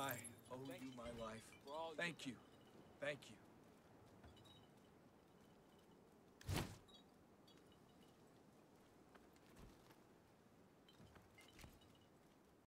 I owe you my life. Thank you. Thank you.